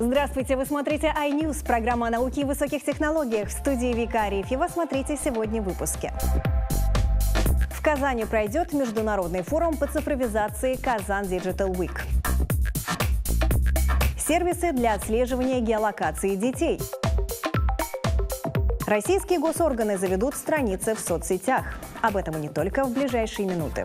Здравствуйте, вы смотрите iNews, программа о науке и высоких технологиях. В студии Вика Арефьева смотрите сегодня в выпуске. В Казани пройдет международный форум по цифровизации «Казан Digital Week». Сервисы для отслеживания геолокации детей. Российские госорганы заведут страницы в соцсетях. Об этом и не только в ближайшие минуты.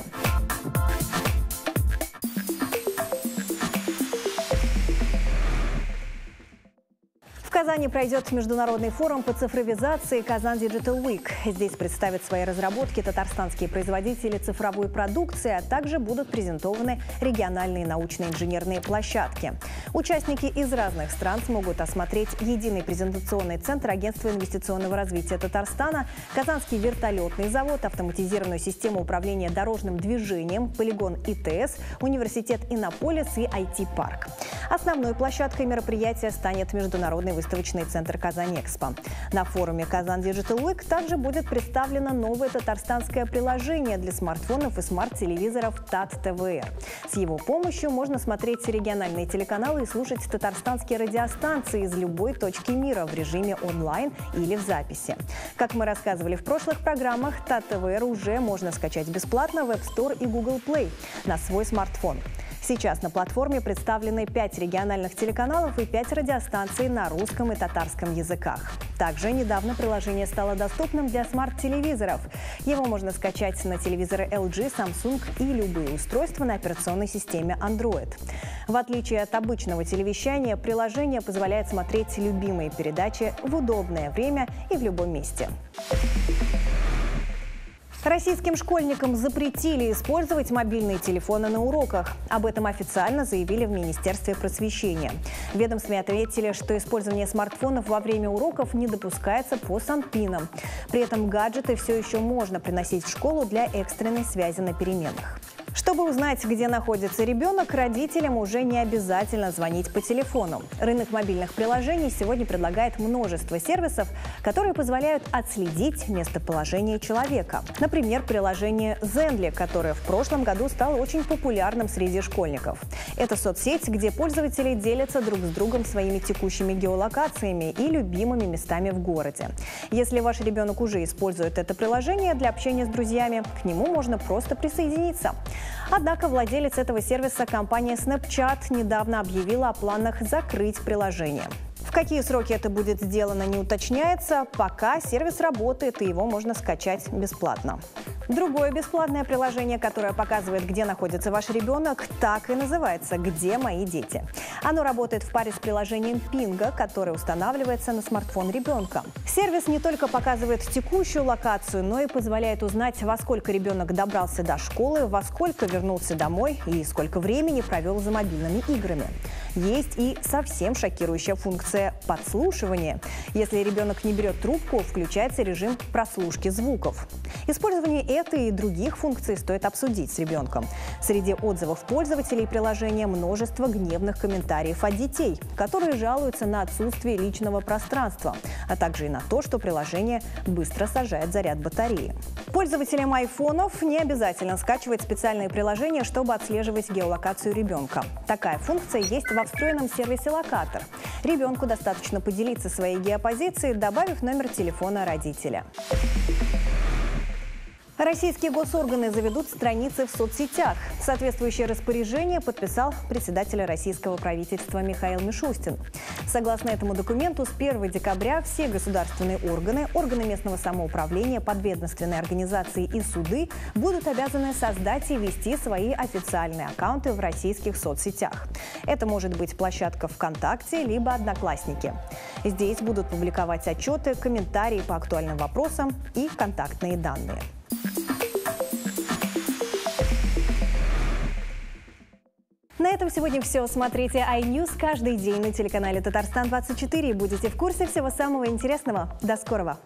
Казани пройдет международный форум по цифровизации «Казан Digital Week». Здесь представят свои разработки татарстанские производители цифровой продукции, а также будут презентованы региональные научные инженерные площадки. Участники из разных стран смогут осмотреть единый презентационный центр Агентства инвестиционного развития Татарстана, Казанский вертолетный завод, автоматизированную систему управления дорожным движением, полигон ИТС, университет Иннополис и IT-парк. Основной площадкой мероприятия станет международный выставка выставочный центр «Казань-Экспо». На форуме «Казан Digital Week» также будет представлено новое татарстанское приложение для смартфонов и смарт-телевизоров ТАТ ТВР. С его помощью можно смотреть региональные телеканалы и слушать татарстанские радиостанции из любой точки мира в режиме онлайн или в записи. Как мы рассказывали в прошлых программах, ТАТ ТВР уже можно скачать бесплатно в App Store и Google Play на свой смартфон. Сейчас на платформе представлены 5 региональных телеканалов и 5 радиостанций на русском и татарском языках. Также недавно приложение стало доступным для смарт-телевизоров. Его можно скачать на телевизоры LG, Samsung и любые устройства на операционной системе Android. В отличие от обычного телевещания, приложение позволяет смотреть любимые передачи в удобное время и в любом месте. Российским школьникам запретили использовать мобильные телефоны на уроках. Об этом официально заявили в Министерстве просвещения. В ответили, что использование смартфонов во время уроков не допускается по санпинам. При этом гаджеты все еще можно приносить в школу для экстренной связи на переменах. Чтобы узнать, где находится ребенок, родителям уже не обязательно звонить по телефону. Рынок мобильных приложений сегодня предлагает множество сервисов, которые позволяют отследить местоположение человека. Например, приложение Zenly, которое в прошлом году стало очень популярным среди школьников. Это соцсеть, где пользователи делятся друг с другом своими текущими геолокациями и любимыми местами в городе. Если ваш ребенок уже использует это приложение для общения с друзьями, к нему можно просто присоединиться. Однако владелец этого сервиса, компания Snapchat, недавно объявила о планах закрыть приложение. Какие сроки это будет сделано, не уточняется. Пока сервис работает, и его можно скачать бесплатно. Другое бесплатное приложение, которое показывает, где находится ваш ребенок, так и называется «Где мои дети?». Оно работает в паре с приложением Пинга, которое устанавливается на смартфон ребенка. Сервис не только показывает текущую локацию, но и позволяет узнать, во сколько ребенок добрался до школы, во сколько вернулся домой и сколько времени провел за мобильными играми. Есть и совсем шокирующая функция подслушивания. Если ребенок не берет трубку, включается режим прослушки звуков. Использование этой и других функций стоит обсудить с ребенком. Среди отзывов пользователей приложения множество гневных комментариев от детей, которые жалуются на отсутствие личного пространства, а также и на то, что приложение быстро сажает заряд батареи. Пользователям айфонов не обязательно скачивать специальные приложения, чтобы отслеживать геолокацию ребенка. Такая функция есть во встроенном сервисе «Локатор». Ребенку достаточно поделиться своей геопозицией, добавив номер телефона родителя. Российские госорганы заведут страницы в соцсетях. Соответствующее распоряжение подписал председатель российского правительства Михаил Мишустин. Согласно этому документу, с 1 декабря все государственные органы, органы местного самоуправления, подведомственные организации и суды будут обязаны создать и вести свои официальные аккаунты в российских соцсетях. Это может быть площадка ВКонтакте, либо Одноклассники. Здесь будут публиковать отчеты, комментарии по актуальным вопросам и контактные данные. На этом сегодня все. Смотрите iNews каждый день на телеканале Татарстан-24 и будете в курсе всего самого интересного. До скорого!